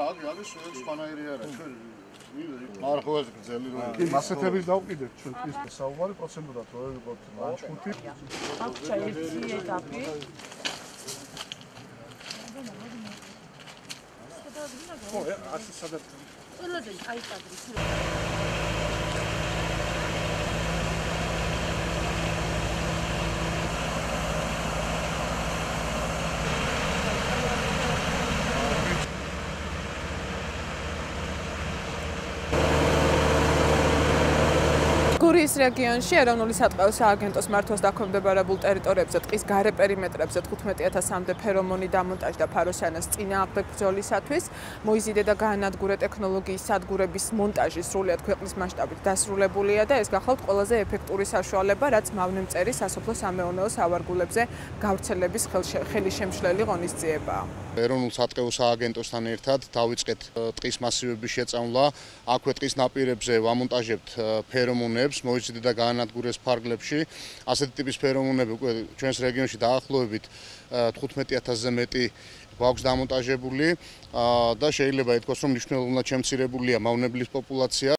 აა, არის სხვანაირი არა, ჩვენ არ ხო ეს გზელი რო კი, მასეთების დავყიდეთ ჩვენ ის საუბარი პროცენტულად რო ვიყოთ ლანჩხუთი. აქვს ერთი ეტაპი. ხო, ასე სადაც ყველაზე აი კადრი. გურიის რეგიონში ეროვნული სატყეო სააგენტოს მართვას დაქვემდებარებულ ტერიტორიებზე ტყის გარე პერიმეტრებზე 15000-მდე ფერომონი დამონტაჟდა ფაროსიანას წინააღმდეგ ბრძოლისათვის. მოიზიდე და გაანადგურე ტექნოლოგიის სადგურების მონტაჟი სრულიად ქვეყნის მასშტაბით დასრულებულია და ეს გახლავთ ყველაზე ეფექტური საშუალება, რაც მავნემწერი სასოფლო სამეურნეო სავარგულებზე გავრცელების ხელშემშლელი ღონისძიებაა. ეროვნულ სატყეო სააგენტოსთან ერთად დავიწყეთ ტყის მასივების შეწამლა. აქვე ტყის ნაპირებზე ვამონტაჟებთ ფერომონებს ფერმერებს მოიცდე და გაანადგურეს ფარგლებში. ასეთი ტიპის ფერომონები უკვე ჩვენს რეგიონში დაახლოებით 15000-ზე მეტი გვაქვს დამონტაჟებული და შეიძლება ითქვას, რომ მნიშვნელოვნად შემცირებულია მავნებლის პოპულაცია.